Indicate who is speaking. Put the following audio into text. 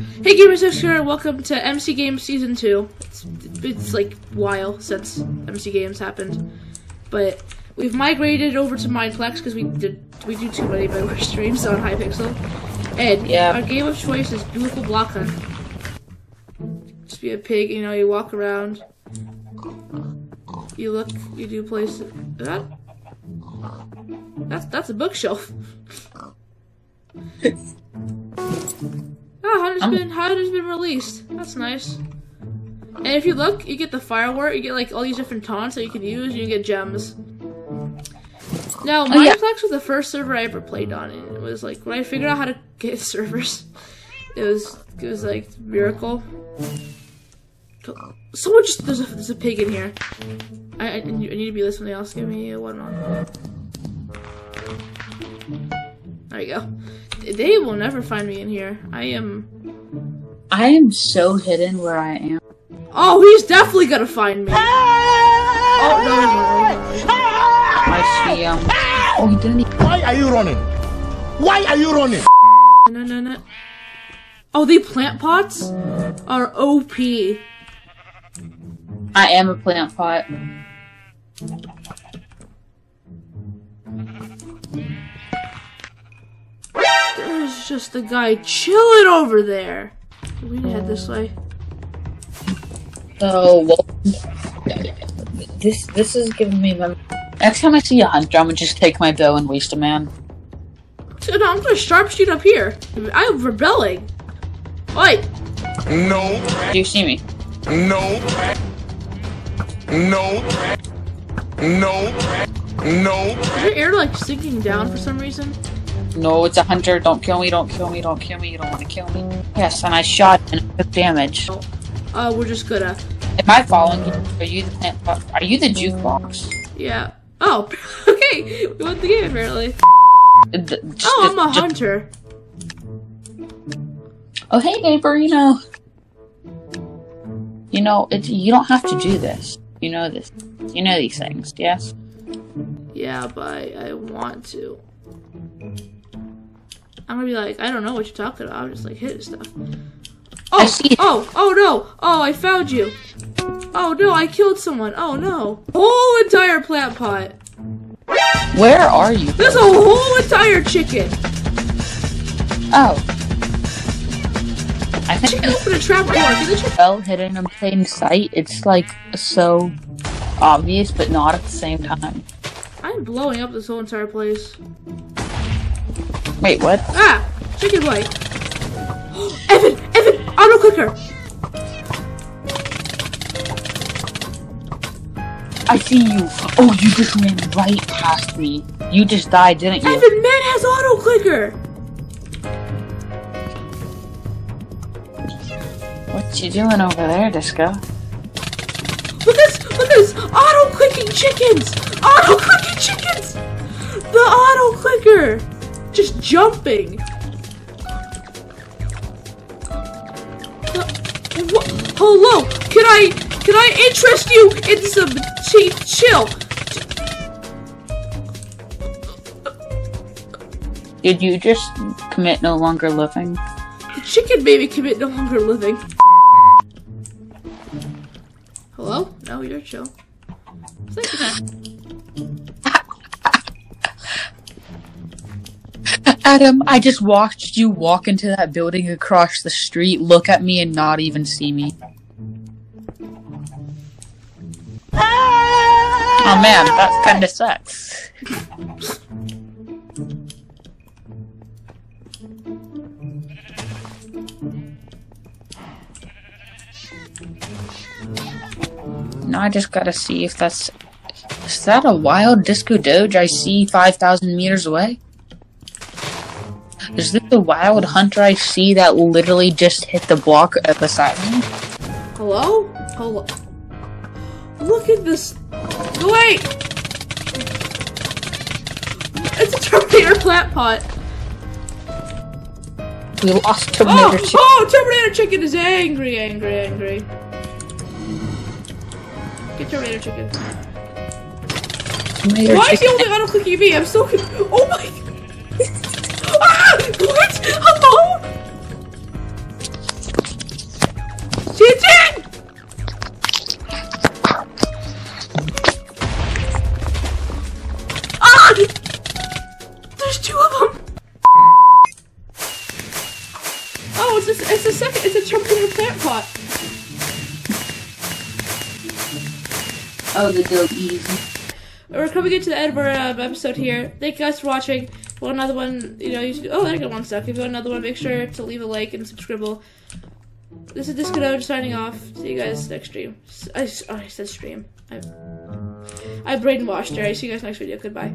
Speaker 1: Hey gamers, it's here. Welcome to MC Games Season 2. It's, it's like a while since MC Games happened. But we've migrated over to Mineplex because we did we do too many better streams on Hypixel. And
Speaker 2: Yeah.
Speaker 1: our game of choice is Beautiful Block Hunt. Just be a pig, you know, you walk around. You look, you do places. That? That's that's a bookshelf. Hunter's
Speaker 2: Um.
Speaker 1: been Hunter's been released. That's nice. And if you look, you get the firework. You get like all these different taunts that you can use. You get gems. Now,
Speaker 2: Oh, yeah.
Speaker 1: Mineplex was the first server I ever played on, and it was like when I figured out how to get servers, it was it was like miracle. Someone just there's a there's a pig in here. I I, I need to be with something else. Give me one moment. There you go. They will never find me in here. I am.
Speaker 2: I am so hidden where I am.
Speaker 1: Oh, he's definitely gonna find me. Oh no no no no! no.
Speaker 2: I see um Oh he didn't even
Speaker 3: Why are you running? Why are you running?
Speaker 1: No, no, no. Oh, the plant pots are OP.
Speaker 2: I am a plant pot.
Speaker 1: There's just a guy chilling over there. We need head this way.
Speaker 2: So well this this is giving me mem- Next time I see a hunter, I'm gonna just take my bow and waste a man.
Speaker 1: So, no, I'm gonna sharpshoot up here. I'm rebelling. Wait,
Speaker 3: No,
Speaker 2: Do you see me?
Speaker 3: no, no, no, no.
Speaker 1: is your air like sinking down for some reason?
Speaker 2: No, it's a hunter. Don't kill me, don't kill me, don't kill me, you don't wanna kill me. Yes, and I shot and it took damage.
Speaker 1: Uh, we're just gonna.
Speaker 2: Am I following you? Are you the plant? Are you the jukebox?
Speaker 1: Yeah. Oh, okay. We won the game apparently.
Speaker 2: The- just
Speaker 1: Oh, I'm a hunter.
Speaker 2: Oh, hey neighbor, you know, you know, it's you don't have to do this. You know this. You know these things, yes?
Speaker 1: Yeah, but I, I want to. I'm gonna be like, I don't know what you're talking about. I'm just like hitting stuff. Oh, oh, oh no! Oh, I found you. Oh no, I killed someone. Oh no, whole entire plant pot.
Speaker 2: Where are you?
Speaker 1: There's a whole entire chicken.
Speaker 2: Oh, I think
Speaker 1: Chicken open a trap door. Get the chicken.
Speaker 2: well hidden in plain sight. It's like so obvious, but not at the same time.
Speaker 1: I'm blowing up this whole entire place.
Speaker 2: Wait, what?
Speaker 1: Ah, chicken white. Evan, Evan, auto clicker.
Speaker 2: I see you. Oh, you just ran right past me. You just died, didn't you?
Speaker 1: Evan, man has auto clicker.
Speaker 2: What you doing over there, Disco?
Speaker 1: Look at this! Look at this! Auto clicking chickens! Auto Just jumping! Uh, Hello! Can I can I interest you in some ch- chill?
Speaker 2: Did you just commit no longer living?
Speaker 1: The chicken baby commit no longer living. Hello? No, you're chill. Thank you.
Speaker 2: Adam, I just watched you walk into that building across the street, look at me, and not even see me. Oh man, that kinda sucks. Now I just gotta see if that's. Is that a wild disco doge I see 5,000 meters away? Is this the wild hunter I see that literally just hit the block beside me?
Speaker 1: Hello? Hello? Look at this. Wait! It's a Terminator plant pot.
Speaker 2: We lost
Speaker 1: Oh,
Speaker 2: Terminator 2.
Speaker 1: oh, Terminator chicken is angry, angry, angry. Get Terminator chicken.
Speaker 2: Terminator
Speaker 1: Why is he
Speaker 2: chicken-
Speaker 1: only auto clicking me? I'm so Oh my. god! There's two of them! Oh, it's a, it's a second, it's a trumpeter plant pot!
Speaker 2: Oh, the dope easy.
Speaker 1: We're coming into the end of our um, uh, episode here. Thank you guys for watching. If want another one, you know, you should, oh, I got one stuff. If you want another one, make sure to leave a like and subscribe. This is Disco Doge signing off. See you guys next stream. I, oh, I said stream. I, I brainwashed her. I see you guys next video. Goodbye.